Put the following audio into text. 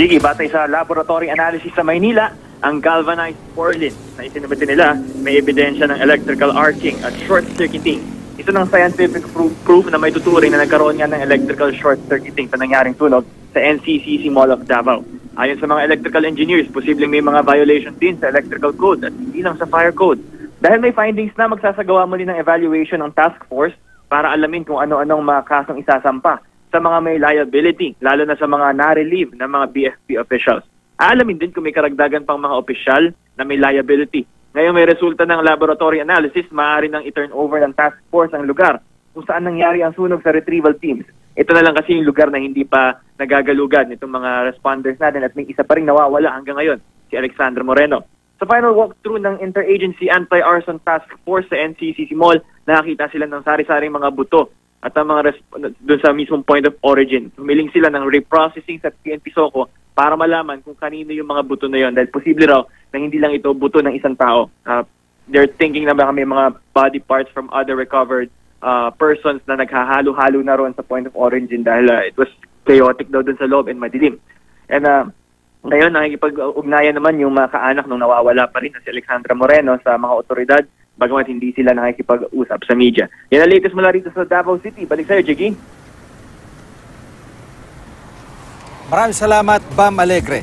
Jiggy, batay sa laboratory analysis sa Maynila, ang galvanized porcelain na isinabit nila may ebidensya ng electrical arcing at short-circuiting. Ito ng scientific proof, proof na may tuturing na nagkaroon nga ng electrical short-circuiting sa nangyaring tunog sa NCCC Mall of Davao. Ayon sa mga electrical engineers, posibleng may mga violation din sa electrical code at hindi lang sa fire code. Dahil may findings na magsasagawa muli ng evaluation ng task force para alamin kung ano-anong mga kasong isasampa sa mga may liability, lalo na sa mga na-relieve ng mga BFP officials. Aalamin din kung may karagdagan pang mga opisyal na may liability. Ngayon may resulta ng laboratory analysis, maaari nang i-turn over ng task force ang lugar kung saan nangyari ang sunog sa retrieval teams. Ito na lang kasi yung lugar na hindi pa nagagalugan nitong mga responders natin at may isa pa rin nawawala hanggang ngayon, si Alexander Moreno. Sa final walkthrough ng Interagency Anti-Arson Task Force sa NCCC Mall, nakakita sila ng sari-saring mga buto at ang mga doon sa mismong point of origin. Humiling sila ng reprocessing sa PNP Soco para malaman kung kanino yung mga buto na yon dahil posible raw na hindi lang ito buto ng isang tao. Uh, they're thinking na baka may mga body parts from other recovered uh, persons na naghahalo-halo na roon sa point of origin dahil uh, it was chaotic daw dun sa loob and madilim. And uh, ngayon, nakikipag-ugnayan naman yung mga kaanak nung nawawala pa rin na si Alexandra Moreno sa mga otoridad bagamat hindi sila nakikipag-usap sa media. Yan ang latest mula rito sa Davao City. Balik sa'yo, Jiggy. Maraming salamat, Bam Alegre.